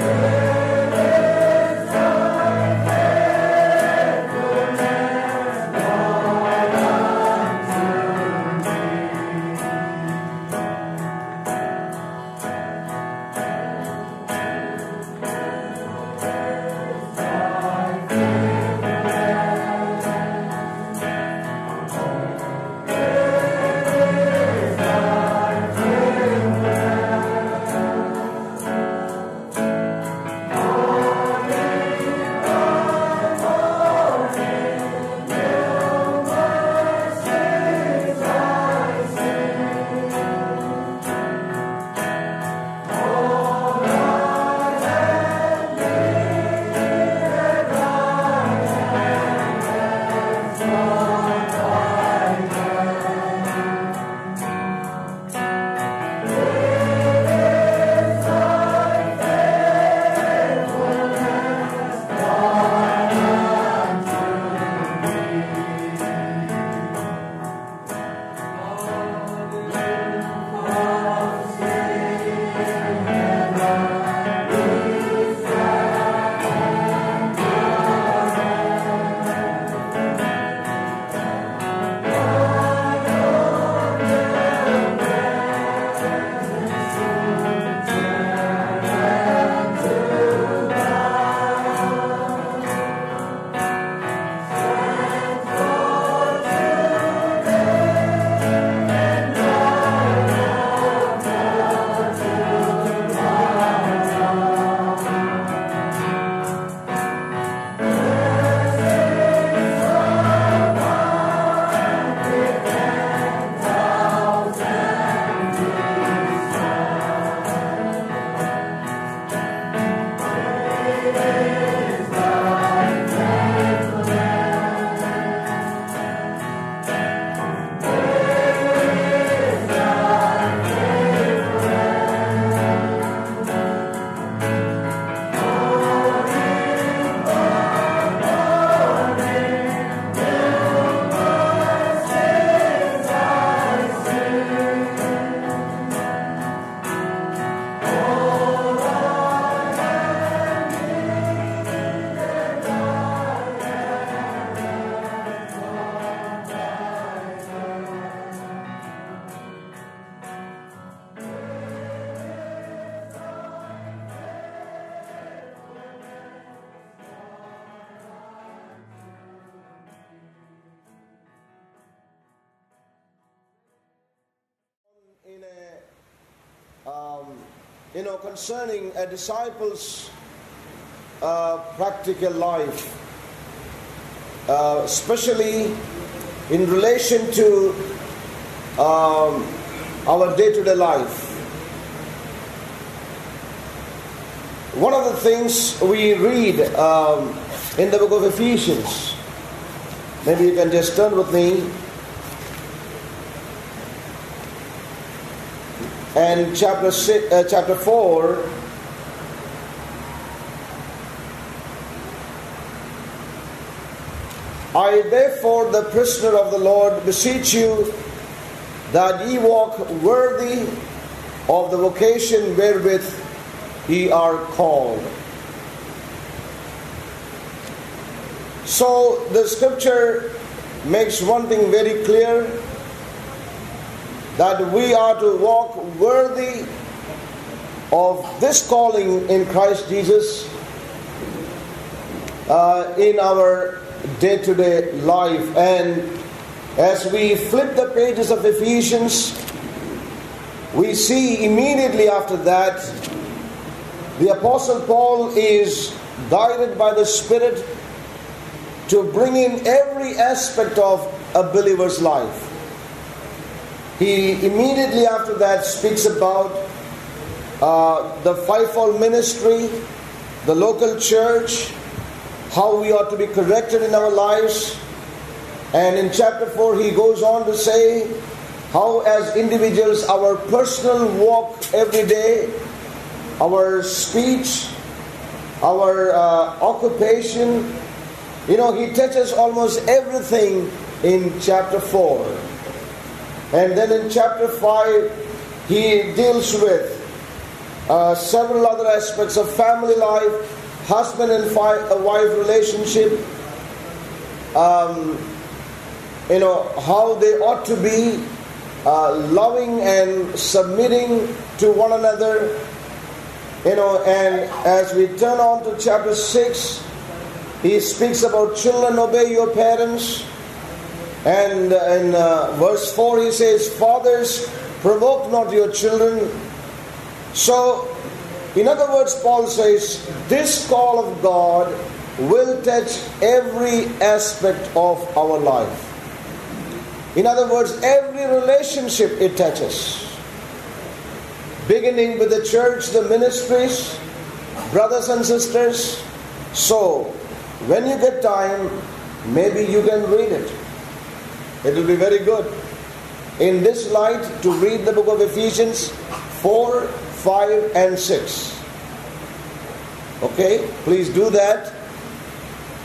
Amen. Concerning a disciple's uh, practical life, uh, especially in relation to um, our day to day life. One of the things we read um, in the book of Ephesians, maybe you can just turn with me and chapter six, uh, chapter four. I therefore, the prisoner of the Lord, beseech you that ye walk worthy of the vocation wherewith ye are called. So the scripture makes one thing very clear that we are to walk worthy of this calling in Christ Jesus uh, in our day to day life. And as we flip the pages of Ephesians, we see immediately after that the Apostle Paul is guided by the Spirit to bring in every aspect of a believer's life. He immediately after that speaks about uh, the fivefold ministry, the local church, how we ought to be corrected in our lives. And in chapter 4, he goes on to say how, as individuals, our personal walk every day, our speech, our uh, occupation, you know, he touches almost everything in chapter 4. And then in chapter 5, he deals with uh, several other aspects of family life, husband and fi- wife relationship, um, you know, how they ought to be uh, loving and submitting to one another. You know, and as we turn on to chapter 6, he speaks about children obey your parents. And in uh, verse 4 he says, Fathers, provoke not your children. So, in other words, Paul says, this call of God will touch every aspect of our life. In other words, every relationship it touches. Beginning with the church, the ministries, brothers and sisters. So, when you get time, maybe you can read it. It will be very good. In this light, to read the book of Ephesians 4, 5, and 6. Okay, please do that.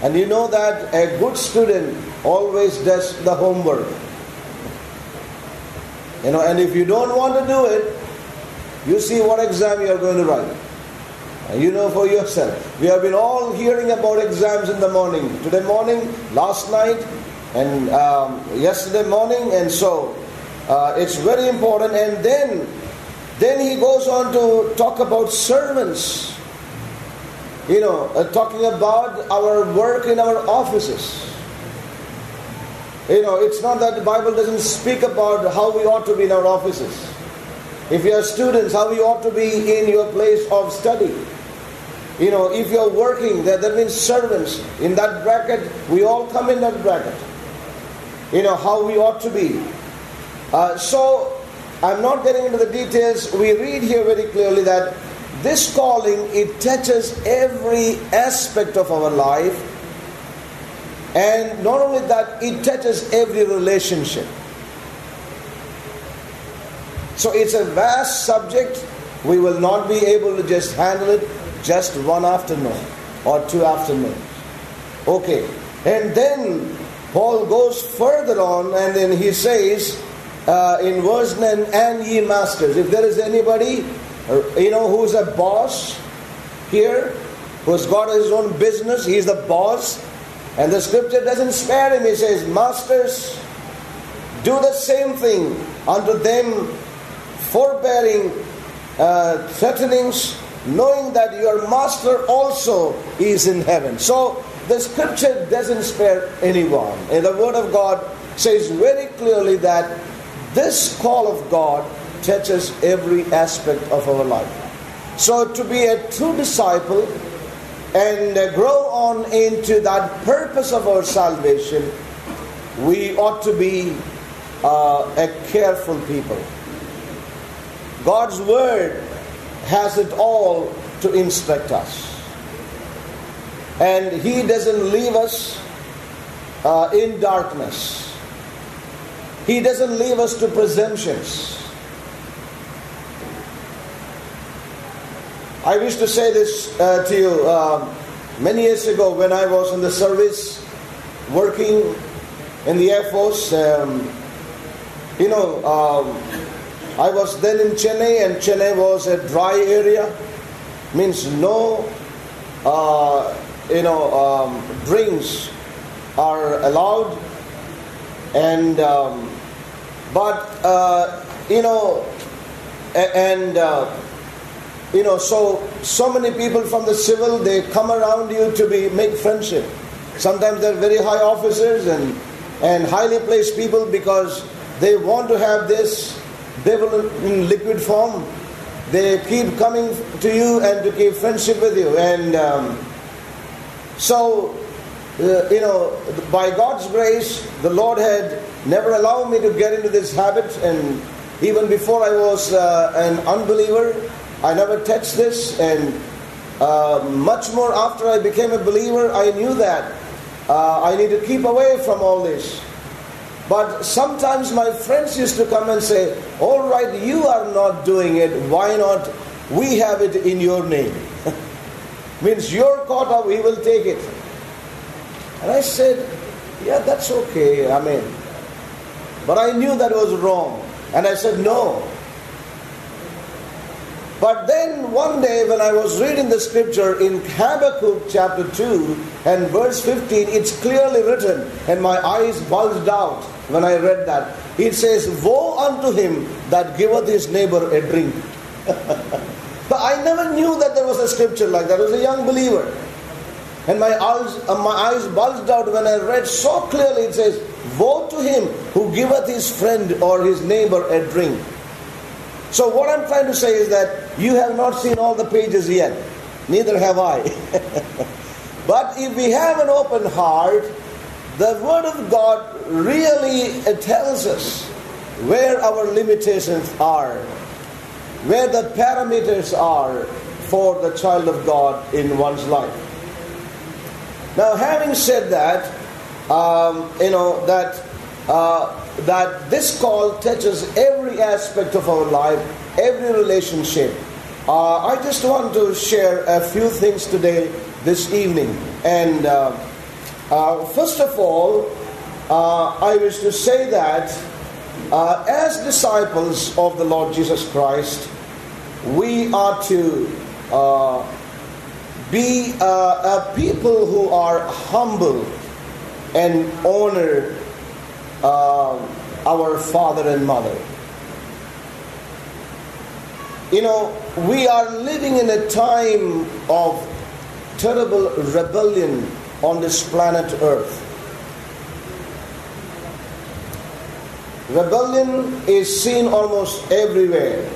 And you know that a good student always does the homework. You know, and if you don't want to do it, you see what exam you are going to write. And you know for yourself. We have been all hearing about exams in the morning. Today morning, last night, and um, yesterday morning, and so uh, it's very important. And then, then he goes on to talk about servants. You know, uh, talking about our work in our offices. You know, it's not that the Bible doesn't speak about how we ought to be in our offices. If you are students, how you ought to be in your place of study. You know, if you're working, that, that means servants. In that bracket, we all come in that bracket. You know, how we ought to be. Uh, so, I'm not getting into the details. We read here very clearly that this calling, it touches every aspect of our life. And not only that, it touches every relationship. So it's a vast subject. We will not be able to just handle it just one afternoon or two afternoons. Okay. And then Paul goes further on and then he says uh, in verse 9, and ye masters. If there is anybody, uh, you know, who's a boss here, who's got his own business, he's the boss. And the scripture doesn't spare him. He says, Masters, do the same thing unto them, forbearing uh, threatenings, knowing that your master also is in heaven. So the scripture doesn't spare anyone. And the word of God says very clearly that this call of God touches every aspect of our life. So, to be a true disciple and grow on into that purpose of our salvation, we ought to be uh, a careful people. God's Word has it all to instruct us. And He doesn't leave us uh, in darkness, He doesn't leave us to presumptions. I wish to say this uh, to you. Uh, many years ago, when I was in the service, working in the Air Force, um, you know, um, I was then in Chennai, and Chennai was a dry area, means no, uh, you know, um, drinks are allowed, and um, but uh, you know, and uh, you know, so so many people from the civil they come around you to be make friendship. Sometimes they're very high officers and and highly placed people because they want to have this devil in liquid form. They keep coming to you and to keep friendship with you. And um, so, uh, you know, by God's grace, the Lord had never allowed me to get into this habit. And even before I was uh, an unbeliever, I never touched this, and uh, much more after I became a believer, I knew that uh, I need to keep away from all this. But sometimes my friends used to come and say, All right, you are not doing it, why not? We have it in your name. Means you're caught up, we will take it. And I said, Yeah, that's okay. I mean, but I knew that was wrong. And I said, No, but then one day when I was reading the scripture in Habakkuk chapter 2 and verse 15, it's clearly written, and my eyes bulged out when I read that. It says, Woe unto him that giveth his neighbor a drink. I never knew that there was a scripture like that. I was a young believer. And my eyes, uh, my eyes bulged out when I read so clearly it says, Woe to him who giveth his friend or his neighbor a drink. So, what I'm trying to say is that you have not seen all the pages yet, neither have I. but if we have an open heart, the Word of God really tells us where our limitations are, where the parameters are for the child of God in one's life. Now, having said that, um, you know, that uh, that this call touches every aspect of our life, every relationship. Uh, I just want to share a few things today, this evening. And uh, uh, first of all, uh, I wish to say that uh, as disciples of the Lord Jesus Christ, we are to uh, be a people who are humble and honor uh, our father and mother. You know, we are living in a time of terrible rebellion on this planet Earth. Rebellion is seen almost everywhere.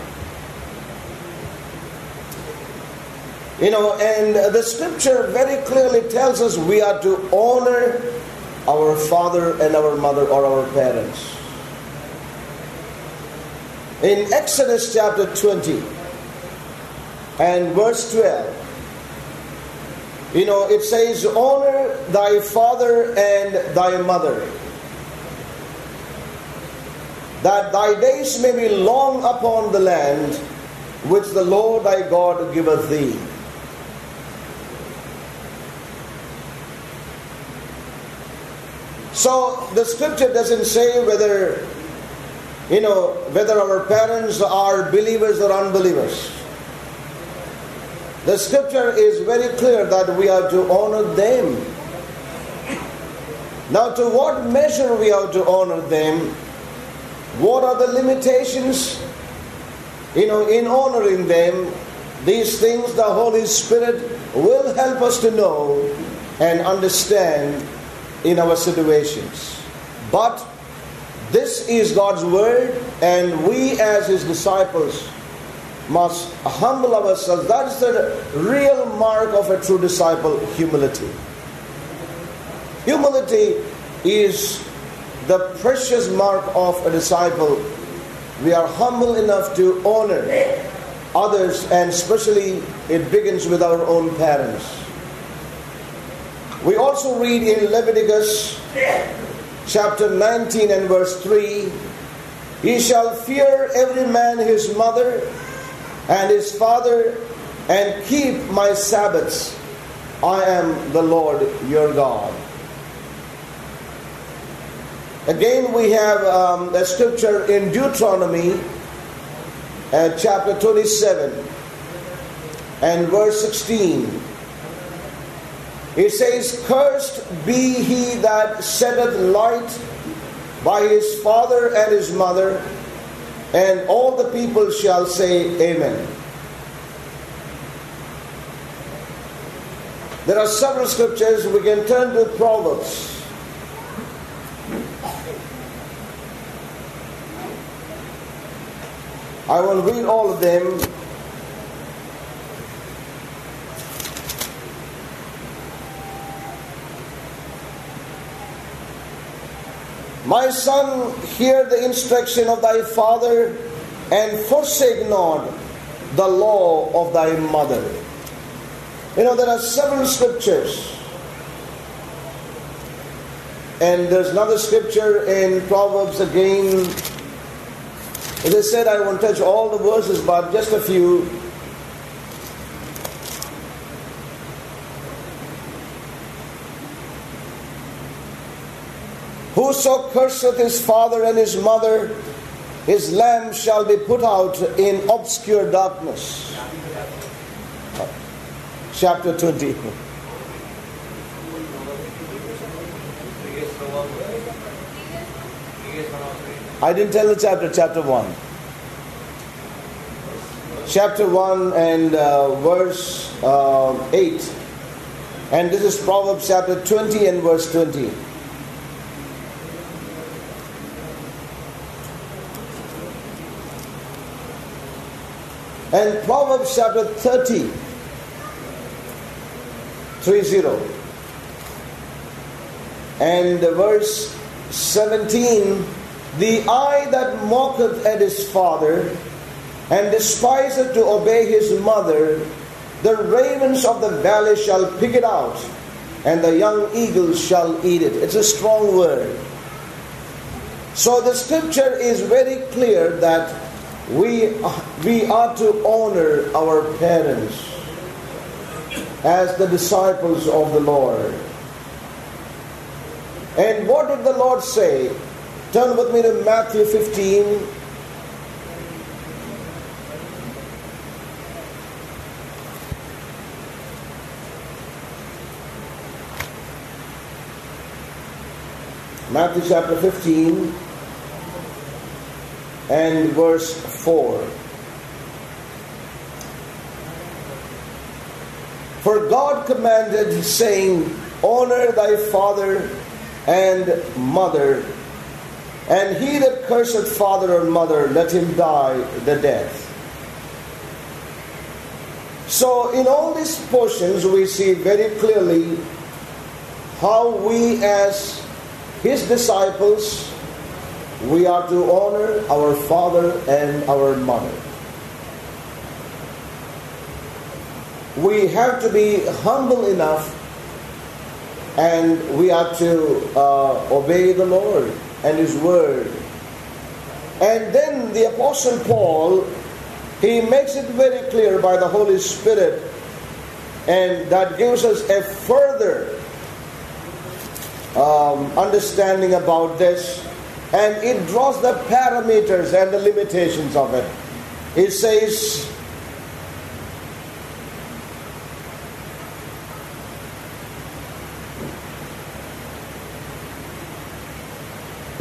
You know, and the scripture very clearly tells us we are to honor our father and our mother or our parents. In Exodus chapter 20 and verse 12, you know, it says, Honor thy father and thy mother, that thy days may be long upon the land which the Lord thy God giveth thee. So the scripture doesn't say whether, you know, whether our parents are believers or unbelievers. The scripture is very clear that we are to honor them. Now, to what measure we are to honor them? What are the limitations? You know, in honoring them, these things the Holy Spirit will help us to know and understand in our situations. But this is God's word, and we as His disciples must humble ourselves. That is the real mark of a true disciple humility. Humility is the precious mark of a disciple. We are humble enough to honor others, and especially it begins with our own parents. We also read in Leviticus chapter 19 and verse 3 He shall fear every man his mother and his father and keep my Sabbaths. I am the Lord your God. Again, we have um, a scripture in Deuteronomy uh, chapter 27 and verse 16. It says, Cursed be he that setteth light by his father and his mother, and all the people shall say, Amen. There are several scriptures. We can turn to Proverbs. I will read all of them. My son, hear the instruction of thy father, and forsake not the law of thy mother. You know, there are several scriptures. And there's another scripture in Proverbs again. As I said, I won't touch all the verses, but just a few. Whoso curseth his father and his mother, his lamb shall be put out in obscure darkness. Chapter 20. I didn't tell the chapter, chapter 1. Chapter 1 and uh, verse uh, 8. And this is Proverbs chapter 20 and verse 20. And Proverbs chapter 30, 30. And verse 17 The eye that mocketh at his father, and despiseth to obey his mother, the ravens of the valley shall pick it out, and the young eagles shall eat it. It's a strong word. So the scripture is very clear that we, we are to honor our parents as the disciples of the Lord. And what did the Lord say? Turn with me to Matthew 15. Matthew chapter 15 and verse 4. For God commanded, saying, Honor thy father and mother, and he that curseth father or mother, let him die the death. So, in all these portions, we see very clearly how we, as his disciples, we are to honor our father and our mother. We have to be humble enough and we are to uh, obey the Lord and His Word. And then the Apostle Paul, he makes it very clear by the Holy Spirit, and that gives us a further um, understanding about this and it draws the parameters and the limitations of it. It says,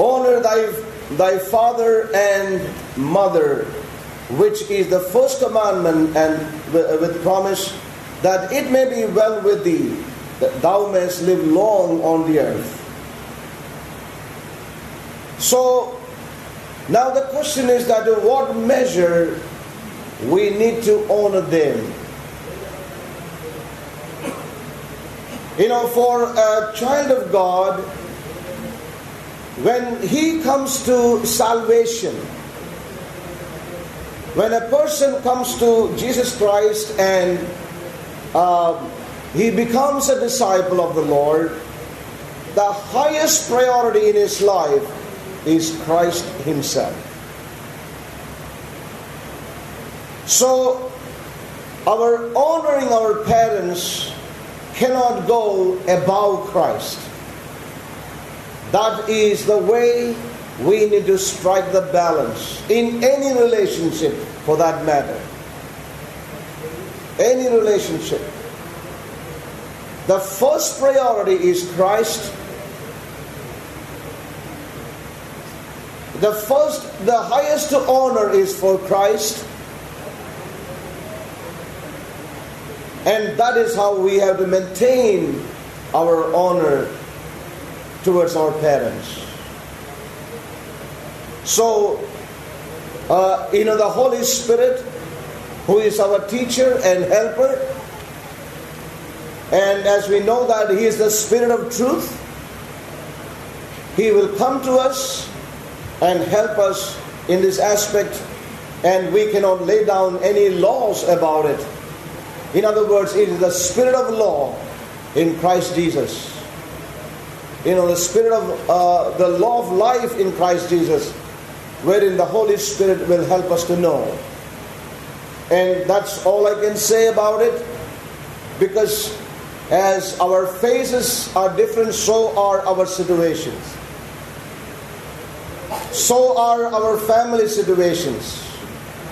Honor thy, thy father and mother, which is the first commandment, and uh, with promise that it may be well with thee, that thou mayest live long on the earth. So now the question is that in what measure we need to honor them. You know, for a child of God, when he comes to salvation, when a person comes to Jesus Christ and uh, he becomes a disciple of the Lord, the highest priority in his life is Christ Himself. So, our honoring our parents cannot go above Christ. That is the way we need to strike the balance in any relationship for that matter. Any relationship. The first priority is Christ. The first, the highest honor is for Christ. And that is how we have to maintain our honor towards our parents. So, uh, you know, the Holy Spirit, who is our teacher and helper, and as we know that He is the Spirit of truth, He will come to us and help us in this aspect, and we cannot lay down any laws about it in other words, it is the spirit of law in Christ Jesus. You know, the spirit of uh, the law of life in Christ Jesus, wherein the Holy Spirit will help us to know. And that's all I can say about it because as our faces are different, so are our situations. So are our family situations.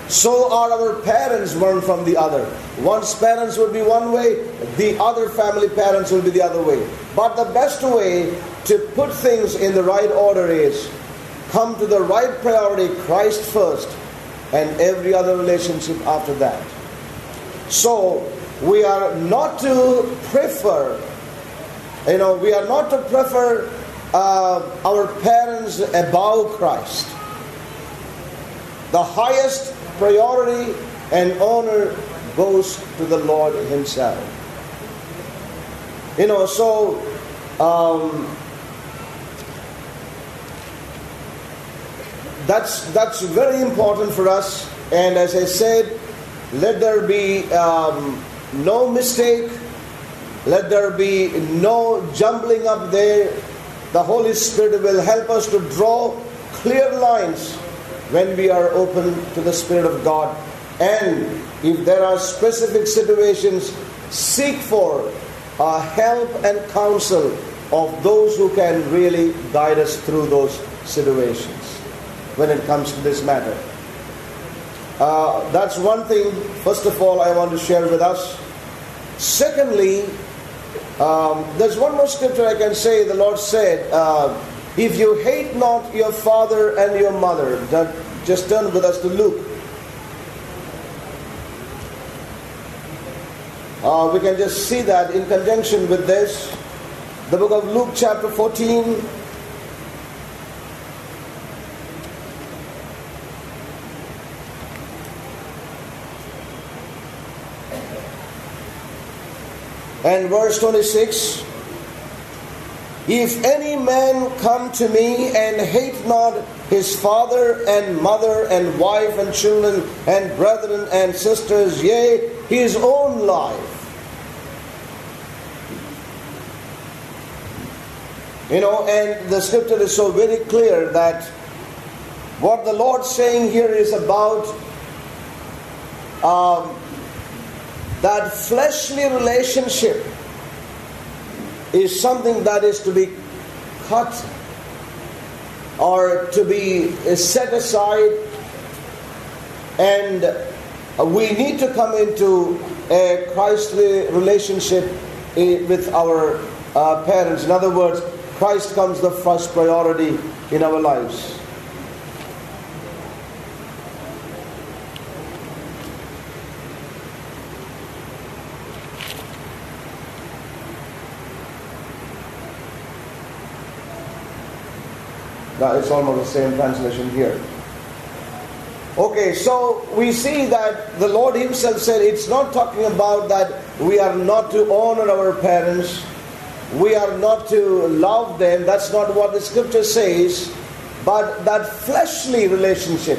So are our parents one from the other. One's parents will be one way, the other family parents will be the other way. But the best way to put things in the right order is come to the right priority, Christ first, and every other relationship after that. So we are not to prefer, you know, we are not to prefer uh, our parents above Christ. The highest priority and honor goes to the Lord Himself. You know, so um, that's that's very important for us. And as I said, let there be um, no mistake. Let there be no jumbling up there. The Holy Spirit will help us to draw clear lines when we are open to the Spirit of God. And if there are specific situations, seek for uh, help and counsel of those who can really guide us through those situations when it comes to this matter. Uh, that's one thing, first of all, I want to share with us. Secondly, um, there's one more scripture I can say. The Lord said, uh, if you hate not your father and your mother, just turn with us to Luke. Uh, we can just see that in conjunction with this. The book of Luke, chapter 14. And verse 26 if any man come to me and hate not his father and mother and wife and children and brethren and sisters, yea, his own life. You know, and the scripture is so very clear that what the Lord's saying here is about um, that fleshly relationship is something that is to be cut or to be set aside and we need to come into a Christly relationship with our uh, parents. In other words, Christ comes the first priority in our lives. It's almost the same translation here. Okay, so we see that the Lord Himself said it's not talking about that we are not to honor our parents, we are not to love them. That's not what the scripture says, but that fleshly relationship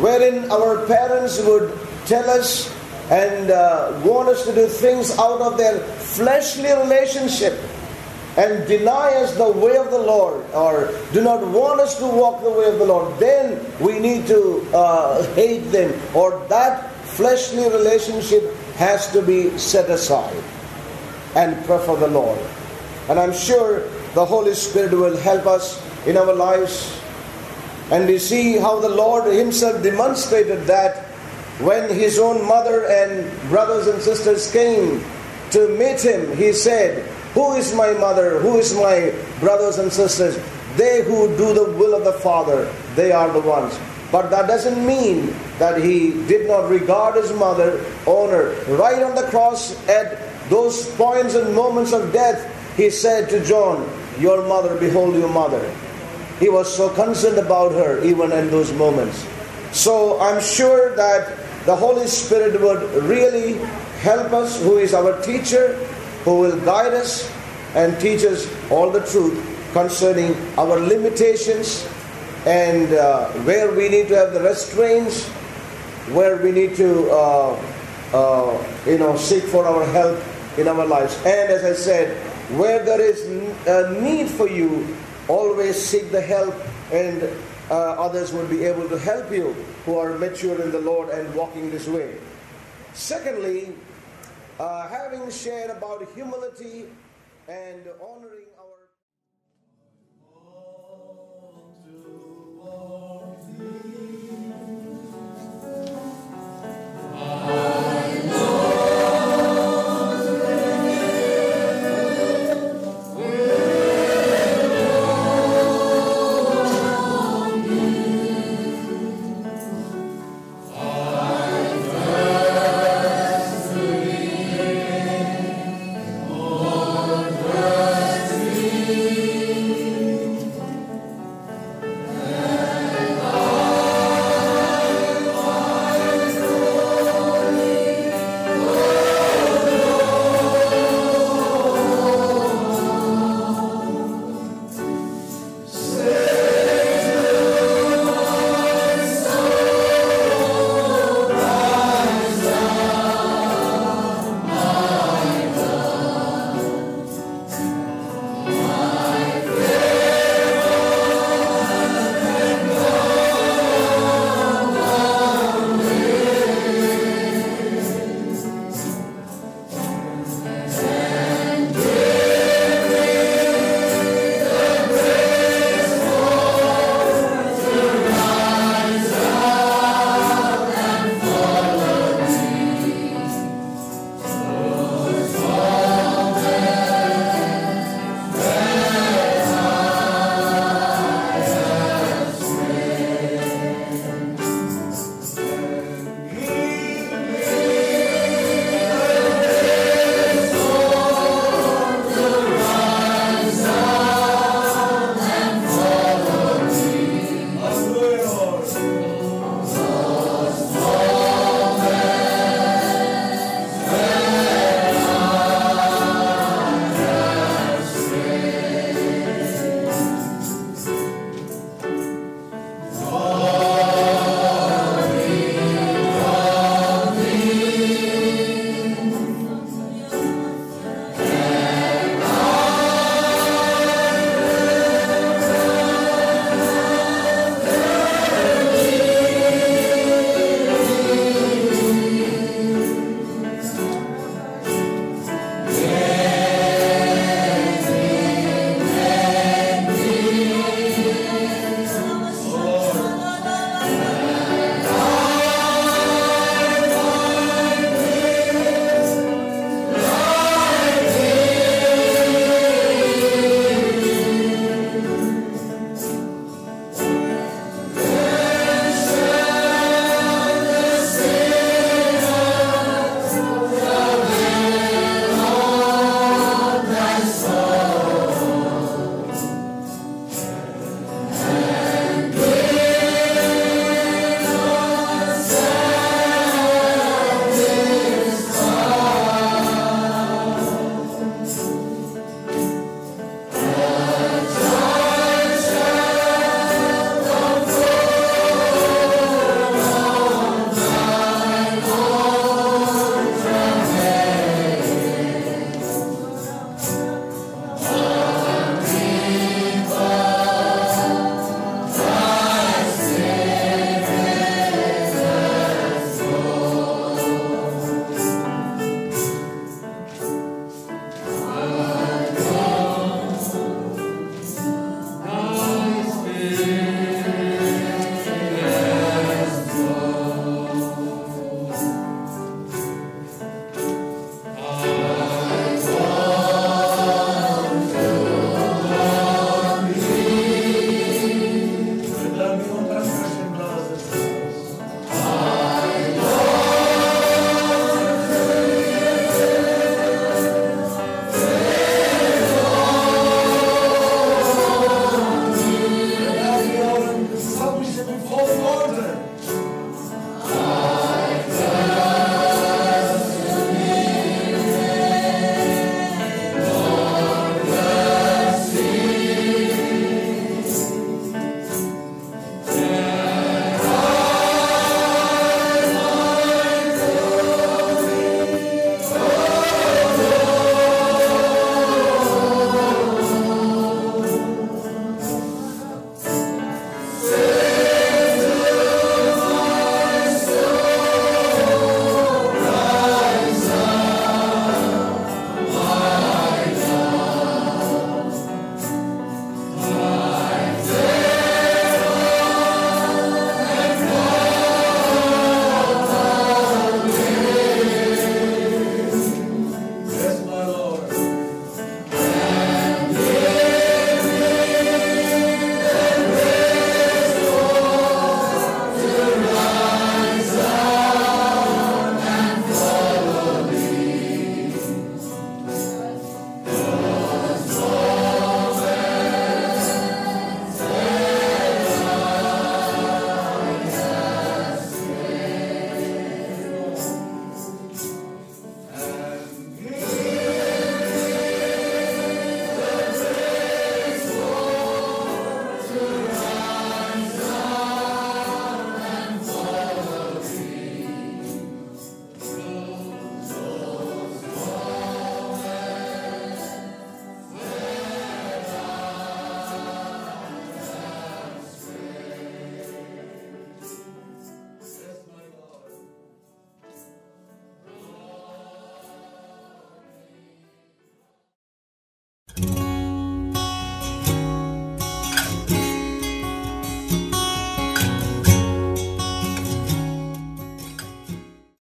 wherein our parents would tell us and uh, want us to do things out of their fleshly relationship and deny us the way of the Lord or do not want us to walk the way of the Lord, then we need to uh, hate them or that fleshly relationship has to be set aside and prefer the Lord. And I'm sure the Holy Spirit will help us in our lives. And we see how the Lord Himself demonstrated that when His own mother and brothers and sisters came to meet Him, He said, Who is my mother? Who is my brothers and sisters? They who do the will of the Father, they are the ones. But that doesn't mean that he did not regard his mother, honor. Right on the cross, at those points and moments of death, he said to John, Your mother, behold your mother. He was so concerned about her even in those moments. So I'm sure that the Holy Spirit would really help us, who is our teacher, who will guide us and teach us all the truth concerning our limitations and uh, where we need to have the restraints, where we need to, uh, uh, you know, seek for our help in our lives. And as I said, where there is a need for you, always seek the help, and uh, others will be able to help you who are mature in the Lord and walking this way. Secondly, uh, having shared about humility and honoring